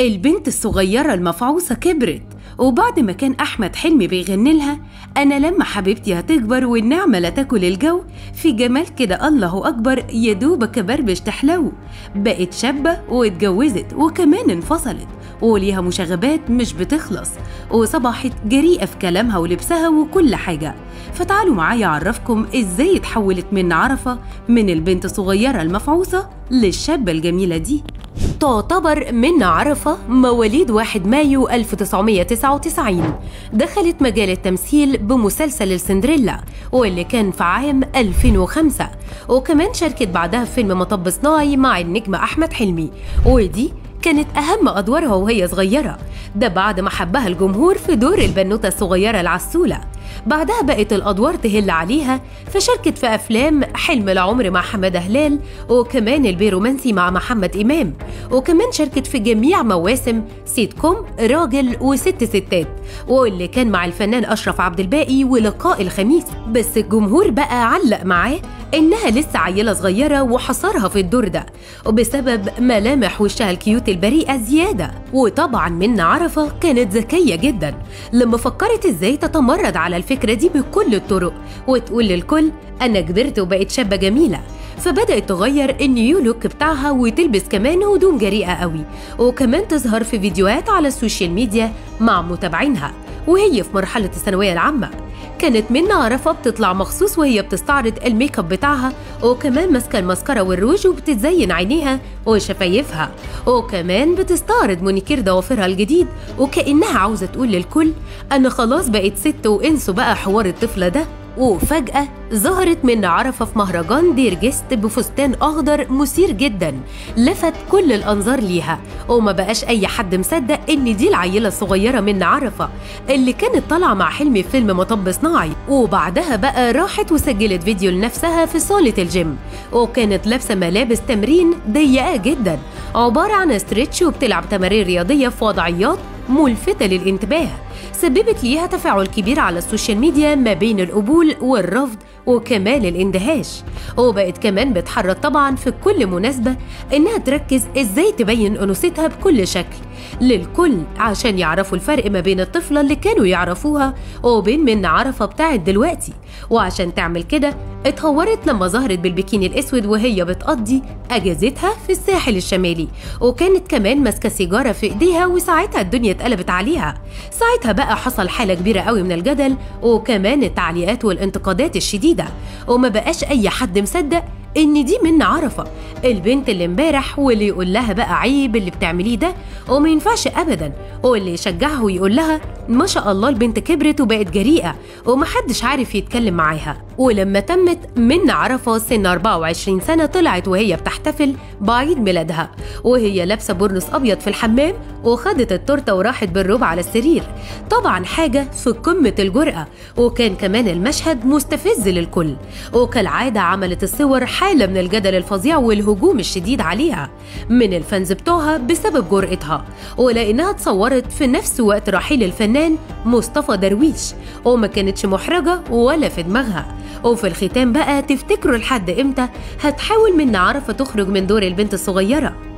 البنت الصغيرة المفعوصة كبرت وبعد ما كان أحمد حلمي بيغني لها أنا لما حبيبتي هتكبر والنعمة لا تاكل الجو في جمال كده الله أكبر يا دوبك بربش تحلو. بقت شابة واتجوزت وكمان انفصلت وليها مشاغبات مش بتخلص وصبحت جريئة في كلامها ولبسها وكل حاجة. فتعالوا معايا أعرفكم إزاي اتحولت من عرفة من البنت الصغيرة المفعوصة للشابة الجميلة دي. تعتبر منى عرفة مواليد 1 مايو 1999 دخلت مجال التمثيل بمسلسل السندريلا واللي كان في عام 2005 وكمان شاركت بعدها في فيلم مطب صناعي مع النجم أحمد حلمي. ودي كانت أهم أدوارها وهي صغيرة. ده بعد ما حبها الجمهور في دور البنوتة الصغيرة العسولة. بعدها بقت الأدوار تهل عليها فشاركت في أفلام حلم العمر مع حمادة هلال وكمان البيه رومانسي مع محمد إمام وكمان شاركت في جميع مواسم سيت كوم راجل وست ستات واللي كان مع الفنان أشرف عبد الباقي ولقاء الخميس. بس الجمهور بقى علق معاه إنها لسه عيلة صغيرة وحصرها في الدور ده وبسبب ملامح وشها الكيوت البريئة زيادة. وطبعا منة عرفة كانت ذكية جدا لما فكرت إزاي تتمرد على الفكرة دي بكل الطرق وتقول للكل أنا كبرت وبقيت شابة جميلة. فبدأت تغير ال new look بتاعها وتلبس كمان هدوم جريئة قوي وكمان تظهر في فيديوهات على ال social media مع متابعينها وهي في مرحلة الثانوية العامة. كانت منة عرفة بتطلع مخصوص وهي بتستعرض الميك اب بتاعها وكمان ماسكة الماسكارا والروج وبتتزين عينيها وشفايفها. وكمان بتستعرض مونيكير ضوافرها الجديد وكأنها عاوزة تقول للكل أنا خلاص بقيت ست وإنسوا بقى حوار الطفلة ده. وفجأة ظهرت منة عرفة في مهرجان دير جيست بفستان أخضر مثير جدا. لفت كل الأنظار ليها وما بقاش أي حد مصدق إن دي العيلة الصغيرة منة عرفة اللي كانت طالعة مع حلمي في فيلم مطب صناعي. وبعدها بقى راحت وسجلت فيديو لنفسها في صالة الجيم وكانت لابسة ملابس تمرين ضيقة جدا. عبارة عن stretch وبتلعب تمارين رياضية في وضعيات ملفتة للانتباه سببت ليها تفاعل كبير على ال social media ما بين القبول والرفض وكمان الاندهاش. وبقت كمان بتحرص طبعا في كل مناسبة إنها تركز إزاي تبين أنوثتها بكل شكل. للكل عشان يعرفوا الفرق ما بين الطفلة اللي كانوا يعرفوها وبين منة عرفة بتاعت دلوقتي. وعشان تعمل كده اتهورت لما ظهرت بالبكيني الأسود وهي بتقضي أجازتها في الساحل الشمالي. وكانت كمان ماسكة سيجارة في إيديها وساعتها الدنيا اتقلبت عليها. ساعتها بقى حصل حالة كبيرة قوي من الجدل وكمان التعليقات والانتقادات الشديدة. وما بقاش أي حد مصدق إن دي من عرفة. البنت اللي امبارح واللي يقول لها بقى عيب اللي بتعمليه ده وما ينفعش ابدا. واللي يشجعها ويقول لها ما شاء الله البنت كبرت وبقت جريئة ومحدش عارف يتكلم معاها. ولما تمت من عرفة سن 24 سنة طلعت وهي بتحتفل بعيد ميلادها. وهي لابسة برنس أبيض في الحمام وخدت التورتة وراحت بالروب على السرير. طبعا حاجة في قمة الجرأة وكان كمان المشهد مستفز للكل. وكالعادة عملت الصور حالة من الجدل الفظيع والهجوم الشديد عليها. من الفانز بتوعها بسبب جرأتها. ولأنها اتصورت في نفس وقت رحيل الفنان مصطفى درويش. وما كانتش محرجة ولا في دماغها. وفي الختام بقى تفتكروا لحد إمتى؟ هتحاول من عرفة تخرج من دور البنت الصغيرة.